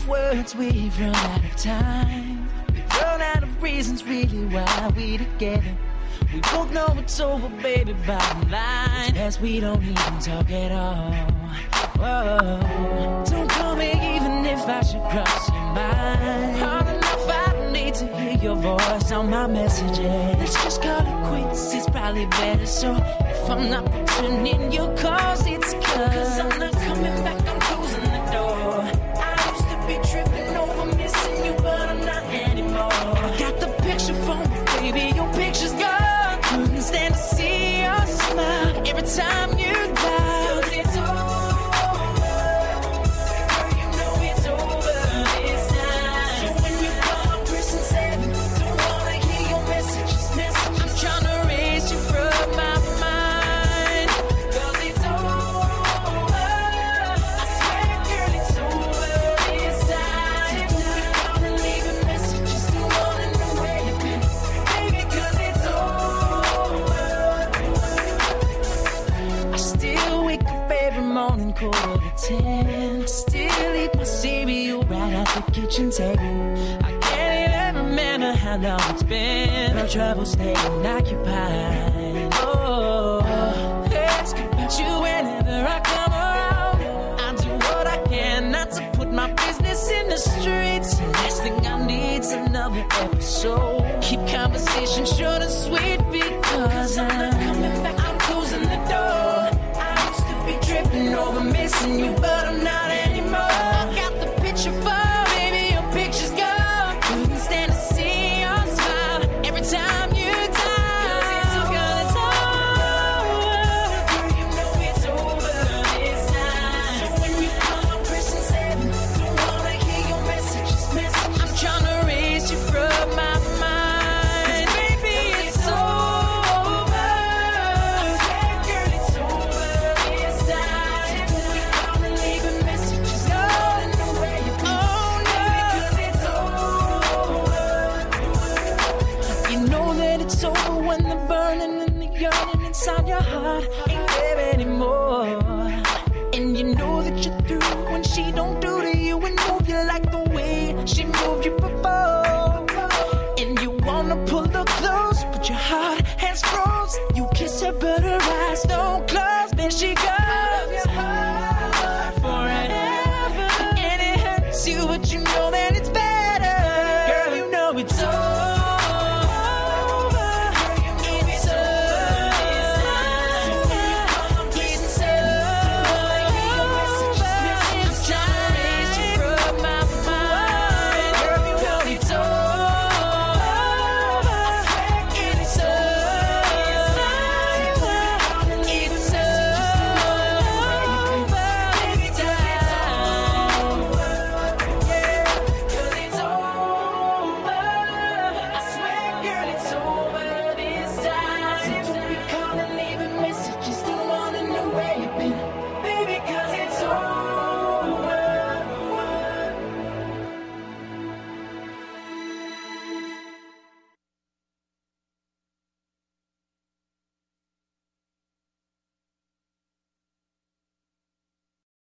of words, we've run out of time. We've run out of reasons, really, why we together. We both know it's over, baby, bottom line. As we don't even talk at all. Whoa. Don't call me even if I should cross your mind. Hard enough, I need to hear your voice on my messages. Let's just call it quits, it's probably better. So if I'm not returning your calls, it's cause, cause I'm not coming back, I'm quarter to ten. Still eat my cereal right at the kitchen table. I can't even remember how long it's been. No trouble staying occupied. Oh, ask about you whenever I come around. I do what I can not to put my business in the streets. Last thing I need's another episode. Keep conversation short you, over when the burning and the yearning inside your heart ain't there anymore. So.